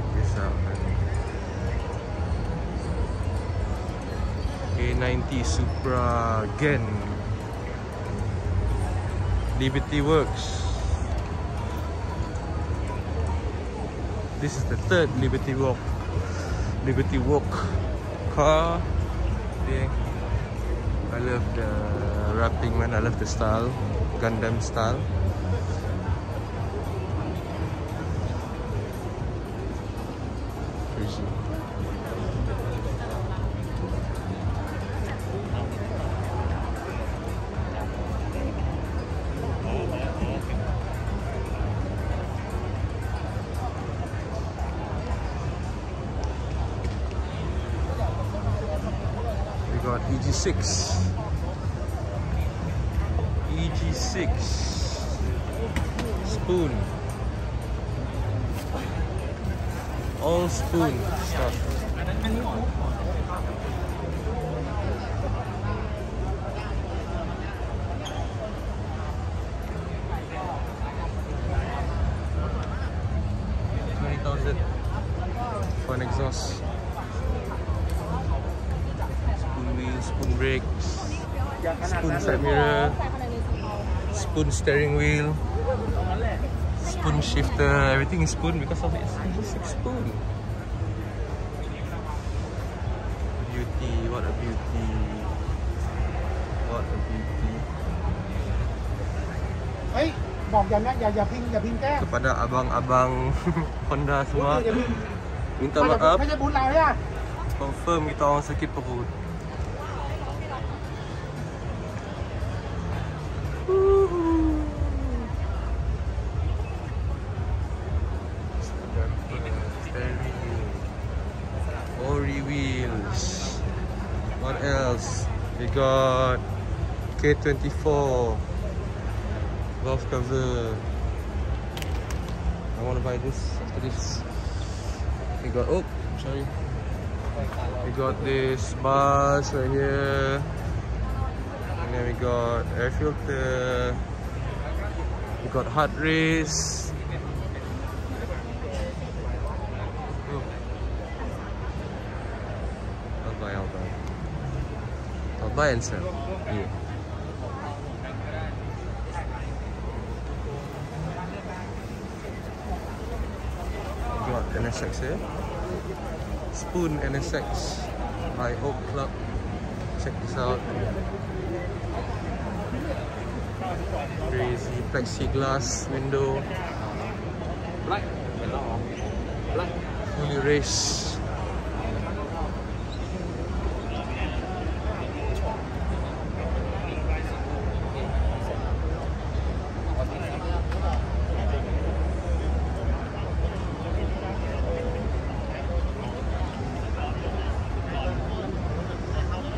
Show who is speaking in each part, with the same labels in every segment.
Speaker 1: check this out. A90 Supra Gen. Liberty Works. This is the third Liberty Walk. Liberty Walk car. Okay. I love the wrapping man. I love the style. Gundam style. We got E EG6. EG6. Spoon. Spoon stuff. Twenty thousand exhaust. Spoon spoon brakes, spoon side mirror, spoon steering wheel, spoon shifter, everything is spoon because of its EG6 spoon. Beauty, what a beauty. What a beauty.
Speaker 2: เฮ้ย บอกอย่านะอย่าอย่าพิงอย่าพิงแก้ม
Speaker 1: Kepada abang-abang Honda
Speaker 2: บุญ
Speaker 1: semua,
Speaker 2: อย่าพิง
Speaker 1: minta
Speaker 2: ไม่
Speaker 1: maaf.
Speaker 2: ใช่บุญเราเนี่ย
Speaker 1: Confirm kita orang sakit perut. got K24 valve cover. I want to buy this after this. We got oh sorry. We got this bus right here. And then we got air filter. We got hot race. And sell. Yeah. Got NSX here. Eh? Spoon NSX by Oak Club. Check this out. Crazy plexiglass window.
Speaker 3: Black. Black.
Speaker 1: Fully race.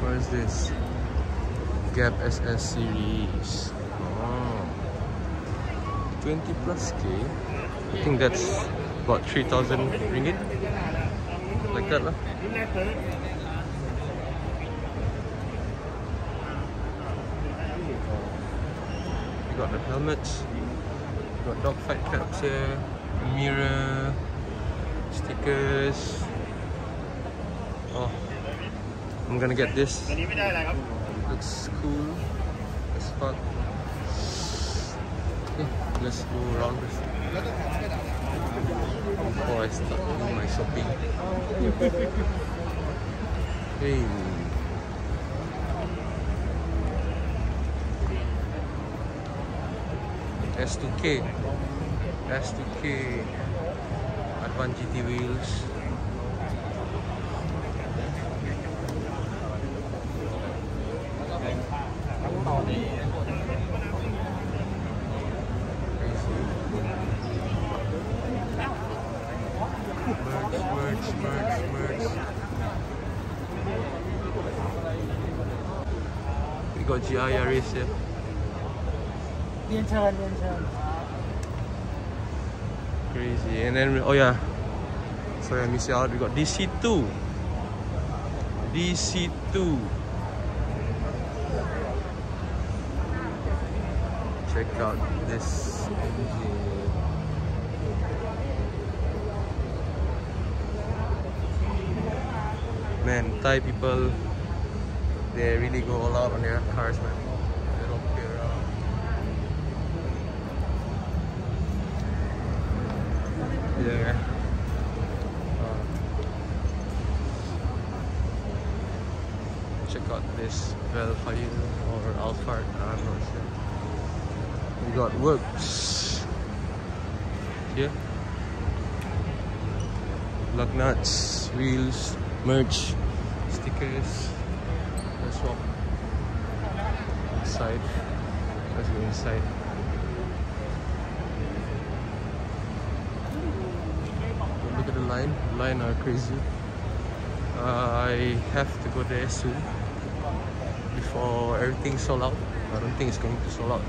Speaker 1: What is this? Gap SS series. Oh. 20 plus K. I think that's about 3000 ringgit. Like that lah. We got the helmets. We got dogfight caps here. Mirror. Stickers. Oh. I'm gonna get this. Looks cool as fuck. Okay, let's go around this. Before I start doing my shopping. hey. S2K S2K Advan GT wheels you got GIRS here.
Speaker 2: The entire, the entire.
Speaker 1: Crazy. And then, oh yeah. Sorry, I missed out. We got DC2. DC2. Check out this engine. Man, Thai people they really go all out on their cars, man. They don't play around. Yeah. Uh, check out this Vellfire or Alphard, I'm not sure. We got works here. Lug nuts, wheels, merch, stickers. Let's walk inside. Let's go inside. Look at the line. The line are crazy. Uh, I have to go there soon before everything sold out. I don't think it's going to sold out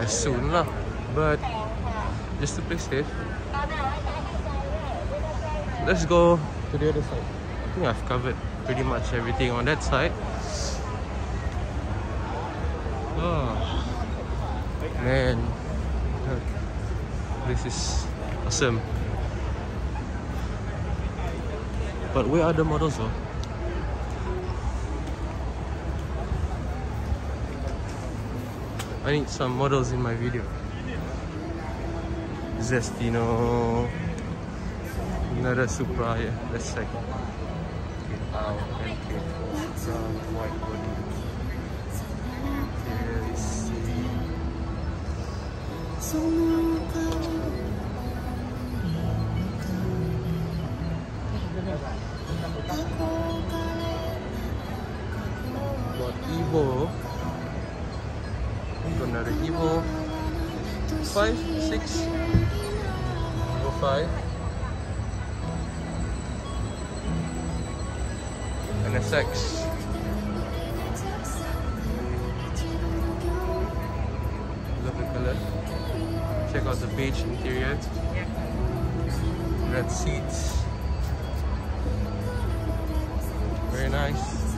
Speaker 1: as soon lah. But just to play safe, let's go to the other side. I think I've covered pretty much everything on that side. Oh, man, this is awesome. But where are the models though? I need some models in my video. Zestino. Another Supra, yeah. Let's check. Wow, MK4 Supra, white body. Buat Ibo Gonna the 5, 6 Ibo 5 And a 6 The beige interior. Red seats. Very nice.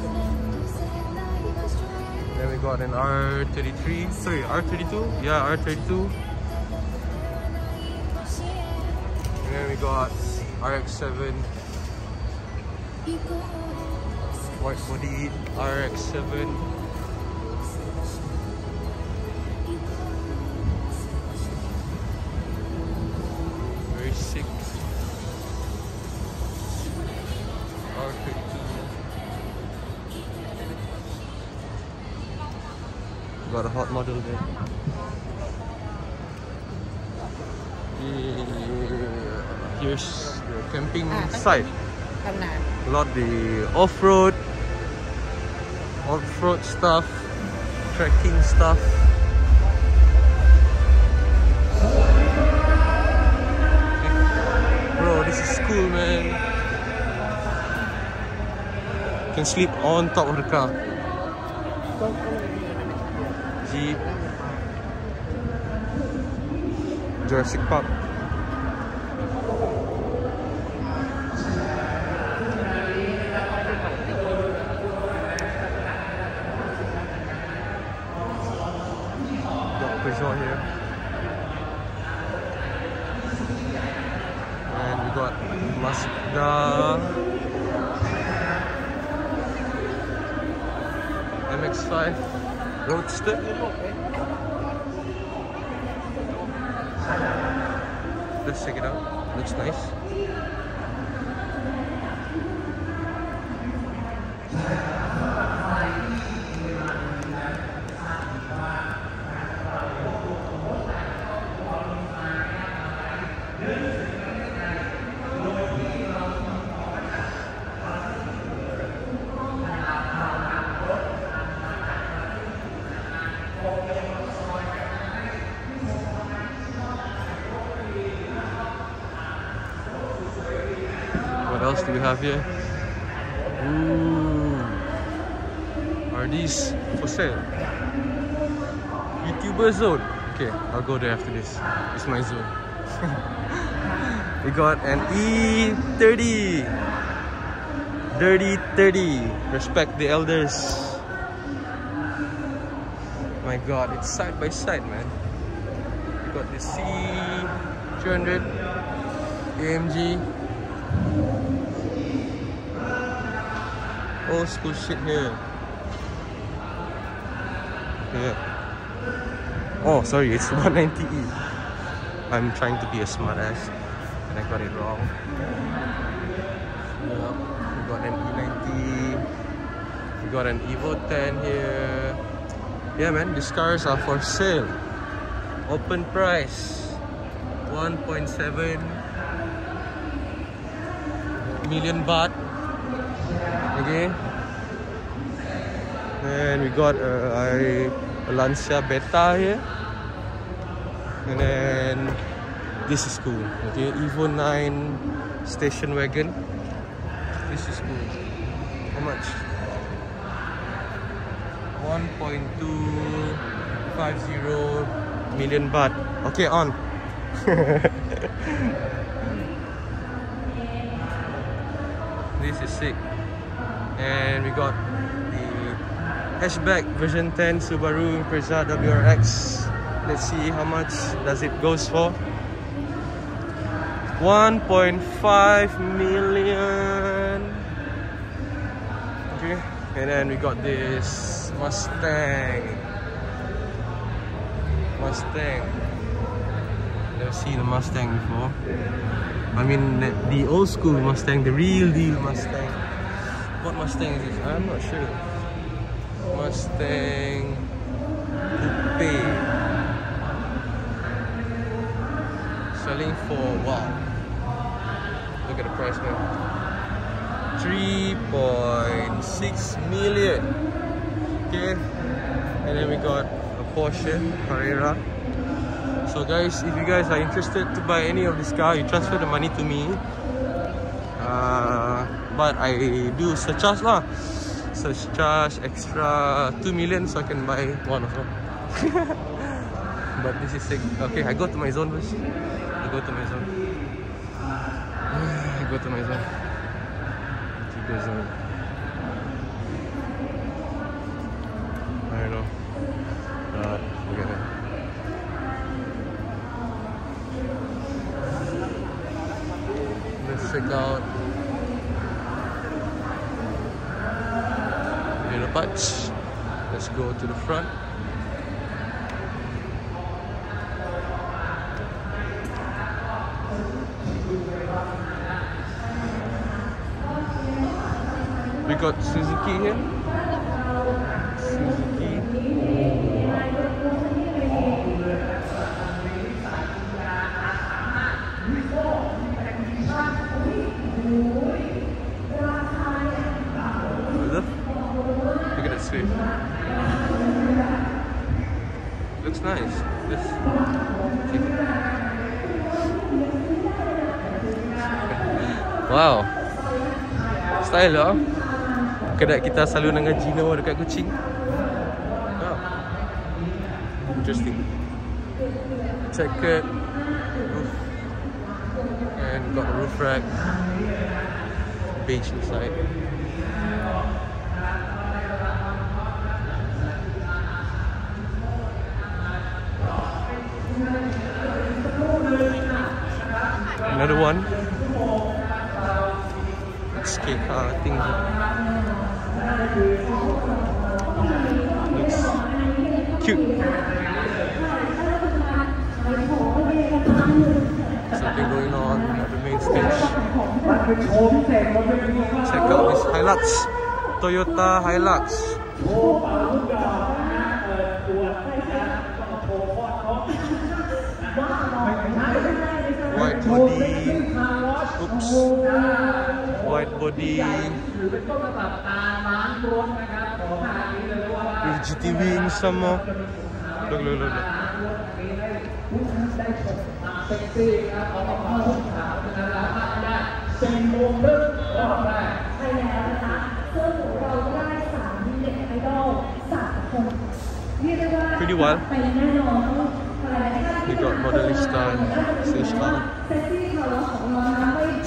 Speaker 1: Then we got an R33. Sorry, R32? Yeah, R32. And then we got RX7 white body RX7 side? A lot the off-road, off-road stuff, trekking stuff. Bro, this is cool, man. You can sleep on top of the car. Jeep. Jurassic Park. Roadster. Let's check it out. Looks nice. Have here? Ooh. Are these for sale? YouTuber zone. Okay, I'll go there after this. It's my zone. we got an E30. Dirty 30. Respect the elders. My god, it's side by side, man. We got the C200 AMG old school shit here. Yeah. Oh, sorry, it's 190e. I'm trying to be a smartass and I got it wrong. Yeah, we got an E90. We got an Evo 10 here. Yeah, man, these cars are for sale. Open price 1.7 million baht. Okay. And we got uh, a, a Lancia Beta here. And then this is cool. Okay, Evo 9 station wagon. This is cool. How much? 1.250 million baht. Okay, on. this is sick. And we got the hatchback version 10 Subaru Impreza WRX. Let's see how much does it goes for. 1.5 million. Okay, and then we got this Mustang. Mustang. Never seen a Mustang before. I mean, the, the old school Mustang, the real deal Mustang. What Mustang is this? I'm not sure. Mustang Coupe. Selling for wow. Look at the price now. 3.6 million. Okay. And then we got a Porsche Carrera. So guys, if you guys are interested to buy any of this car, you transfer the money to me. Uh, but I do surcharge lah. Surcharge extra 2 million so I can buy one of them. but this is sick. Okay, I go to my zone first. I go to my zone. I go to my zone. Tiga zone. I don't know. God, look at that. Let's check out the patch. Let's go to the front. We got Suzuki here. Style lah. Kedai kita selalu dengan Gino dekat Kuching. Wow. Interesting. Checkered roof. And got roof rack. Beige inside. Another one. Skate car thing. Looks cute. Something going on at the main stage. Check out this Hilux. Toyota Hilux. White body. Oops. วัดบดีวีจีทีวีอินสมอลุกลุกลุก
Speaker 2: สี่โมงครึ่งรอบแรก
Speaker 4: ใช่แล้วนะคะซึ่งเราได้สมดีเด็กไอดอลสามคนเรียกว่า
Speaker 1: pretty well
Speaker 4: ไปแน่นอน
Speaker 1: We got modeling style, stage style.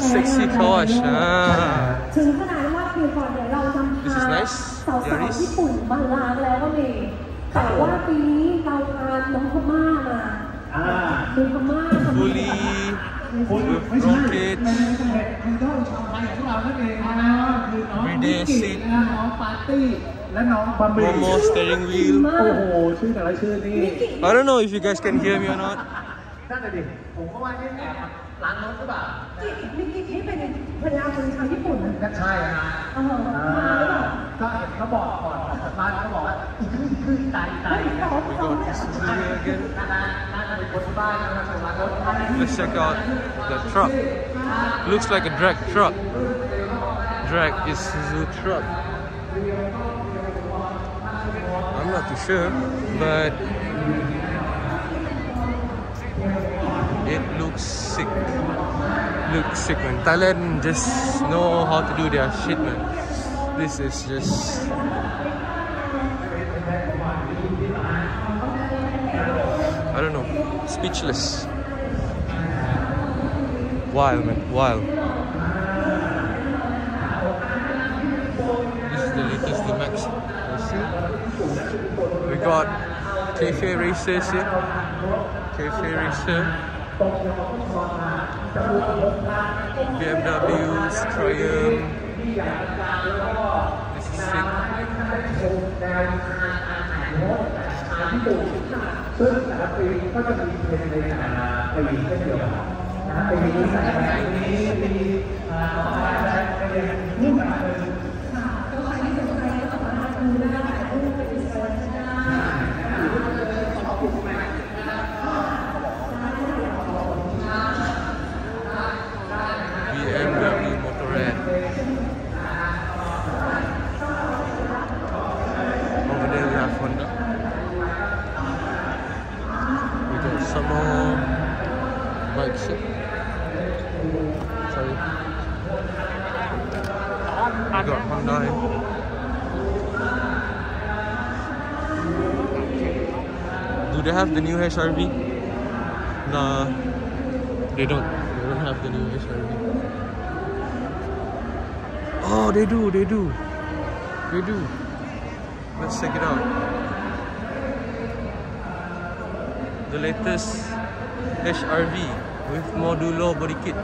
Speaker 4: เซ็กซี่คาร์ลของเรานะคะไม่แพ้
Speaker 1: Sexy Kawash. Ah.
Speaker 4: ถึงขนาดว่าคือก่อนเดี๋ยวเราจะ
Speaker 1: This
Speaker 4: พา
Speaker 1: is nice.
Speaker 4: สาว
Speaker 1: Yaris.
Speaker 4: ๆญี่ปุ่นมาล้างแล้วก็มี แต่ว่าปีนี้เราพาน้องพม่ามาคือพม่าทำไม
Speaker 1: Fully with rockets.
Speaker 2: ไอดอลชาวไทยของเรานั่นเองนะคือน้อง
Speaker 1: Everyday
Speaker 2: มิกิ
Speaker 1: sit
Speaker 2: นะน้องปาร์ตี้และน้องบัมบี้
Speaker 1: Momo steering wheel.
Speaker 2: โอ้โห ชื่อแต่ละชื่อนี่
Speaker 1: I don't know if you guys can hear me or not.
Speaker 2: นั่นแหละดิ ผมก็ว่านี่แอบ ล้างรถหรือเปล่า
Speaker 4: มิกกี้ที่เป็นภรรยาคนชาวญี่ปุ่นนะ
Speaker 2: ก็ใช่นะ
Speaker 4: เออมาหรือเปล่า
Speaker 2: ก็เห็นเขาบอกก่อนออกจากบ้านเขาบอกว่าอีกขึ้นขึ้นตายตาย
Speaker 4: แต่ว่า
Speaker 1: We
Speaker 4: เขา
Speaker 1: got
Speaker 4: เนี่ย
Speaker 1: Isuzu here again.
Speaker 2: น่าน่าจะเป็นคนที่บ้านนะชาวบ้านรถ
Speaker 1: Let's check out the truck. Looks like a drag truck. Drag Isuzu truck. I'm not too sure, but it looks sick. Looks sick, man. Thailand just know how to do their shit, man. This is just. I don't know. Speechless. Wild, man. Wild. This is the latest. You see? We got Cafe Racers here. Cafe Racer. BMWs, Triumph. This is sick.
Speaker 2: ซึ่งแต่ละปีก็จะมีเทรนด์ในแต่ละปีเช่นเดียวกันนะปีนี้ใส่แบบนี้ปีอ่าต่อไปจะเป็นรูปแบบหนึ่ง
Speaker 4: ค่ะก็ใครที่สนใจก็สามารถดูได้
Speaker 1: Do they have the new HRV? Nah, they don't. They don't have the new HRV. Oh, they do, they do. They do. Let's check it out. The latest HRV with modulo body kit.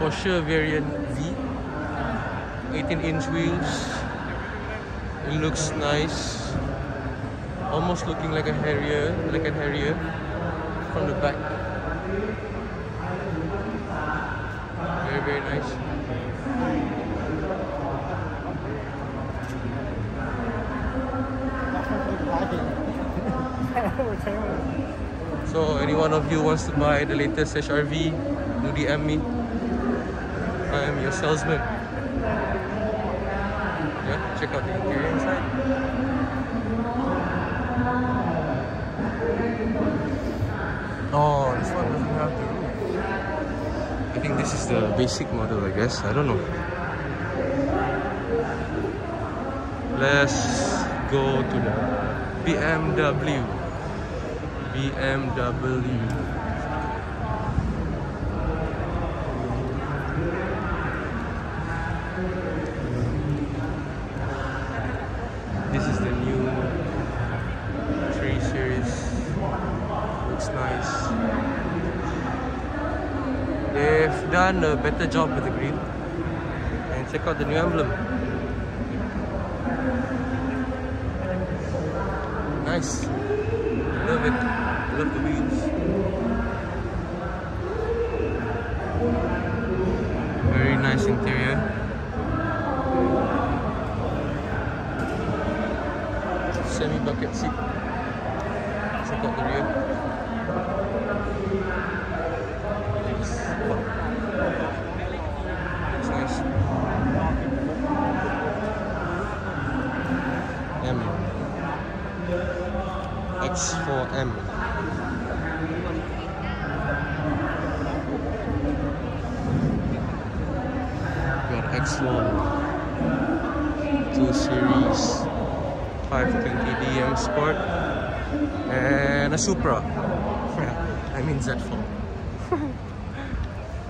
Speaker 1: For sure variant V. 18 inch wheels. It looks nice. Almost looking like a Harrier, like a Harrier from the back. Very, very nice. So, any one of you wants to buy the latest HRV, do DM me. I am your salesman. Yeah, check out the interior inside. Oh, this one doesn't have the roof. I think this is the basic model, I guess. I don't know. Let's go to the BMW. BMW. Done a better job with the green. And check out the new emblem. Nice. Love it. Love the wheels. X4M. Got X1 2 Series 520 DM Sport and a Supra. I mean Z4.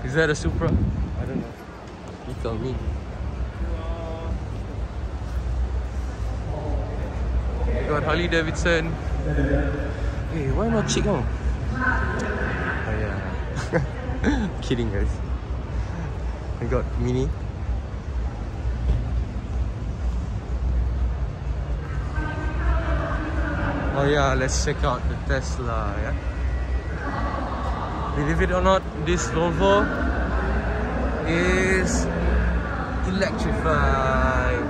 Speaker 1: Is that a Supra? I don't know. You tell me. Got Harley Davidson. Hey, why not chick on? Oh yeah. Kidding, guys. We got Mini. Oh yeah, let's check out the Tesla, yeah. Believe it or not, this Volvo is electrified.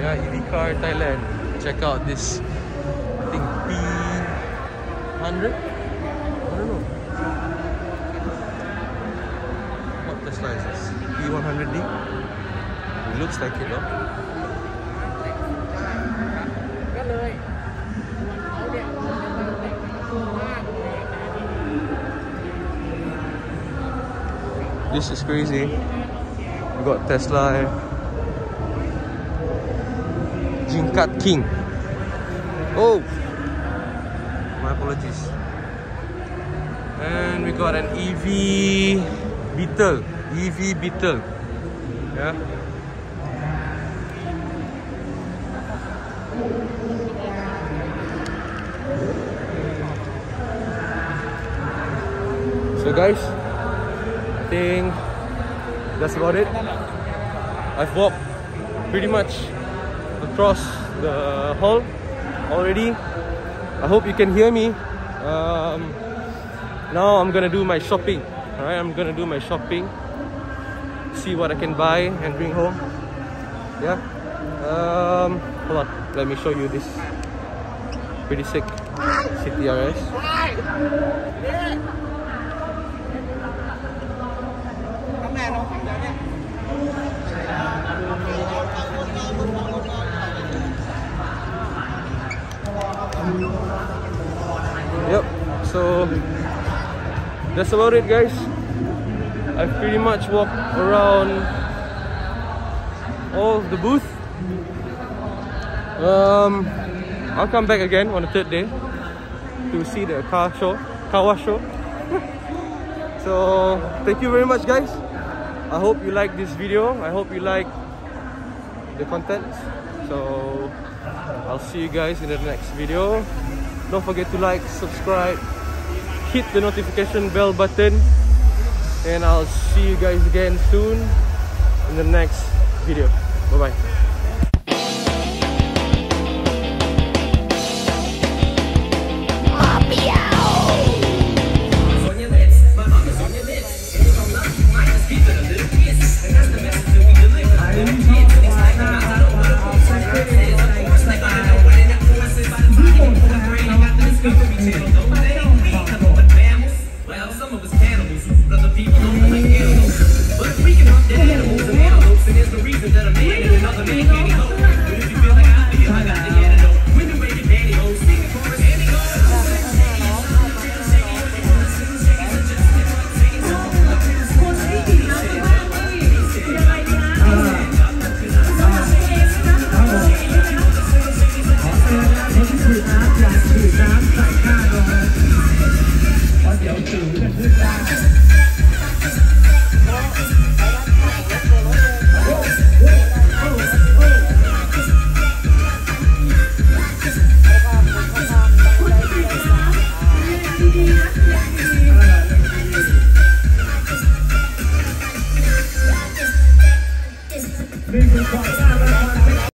Speaker 1: Yeah, EV car Thailand check out this I think P100 I don't know. What Tesla is this? P100D it looks like it
Speaker 3: though.
Speaker 1: This is crazy. We got Tesla. Eh? Here. Jinkat King. Oh! My apologies. And we got an EV Beetle. EV Beetle. Yeah. So guys, I think that's about it. I've walked pretty much across the hall already. I hope you can hear me. Um, now I'm gonna do my shopping. Alright, I'm gonna do my shopping. See what I can buy and bring home. Yeah. Um, hold on. Let me show you this. Pretty sick CTRS. So that's about it, guys. I've pretty much walked around all the booth. Um, I'll come back again on the third day to see the car show, car wash show. so thank you very much, guys. I hope you like this video. I hope you like the content. So I'll see you guys in the next video. Don't forget to like, subscribe, hit the notification bell button, and I'll see you guys again soon in the next video. Bye bye.